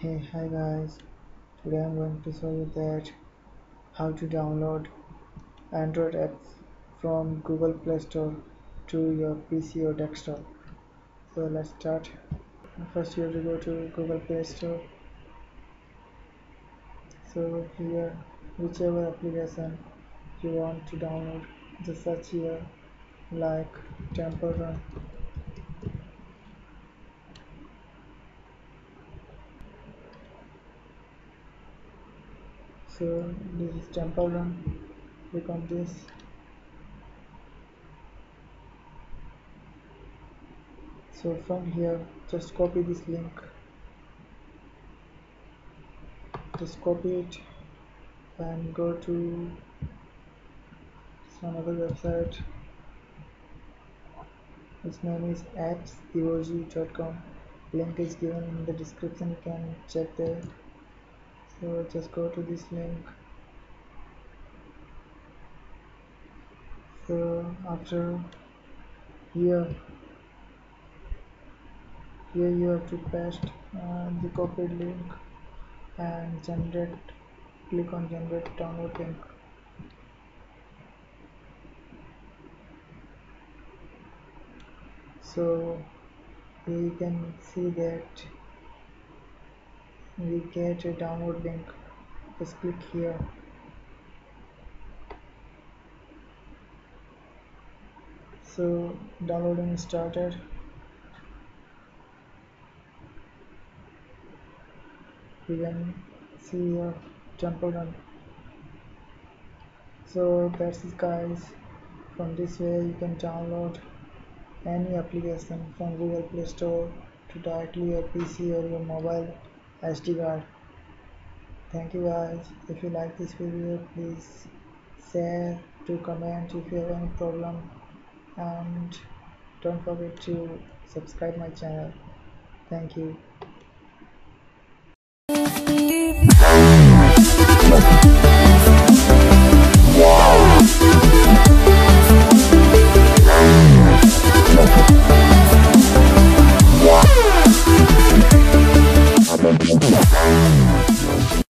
Hey hi guys, today I'm going to show you that how to download Android apps from Google Play Store to your PC or desktop. So let's start. First you have to go to Google Play Store. So here whichever application you want to download, just search here like Temple Run so this is temple run click on this. So from here just copy this link. Just copy it and go to some other website. Its name is apps.evozi.com link is given in the description. You can check there so just go to this link. So after here here you have to paste uh, the copied link and generate click on generate download link. So you can see that we get a download link. Just click here. So downloading started. You can see here temple run. So that's it guys. From this way you can download any application from google play store to directly your pc or your mobile SD card. Thank you guys. If you like this video, please share, to comment if you have any problem, and don't forget to subscribe my channel. Thank you.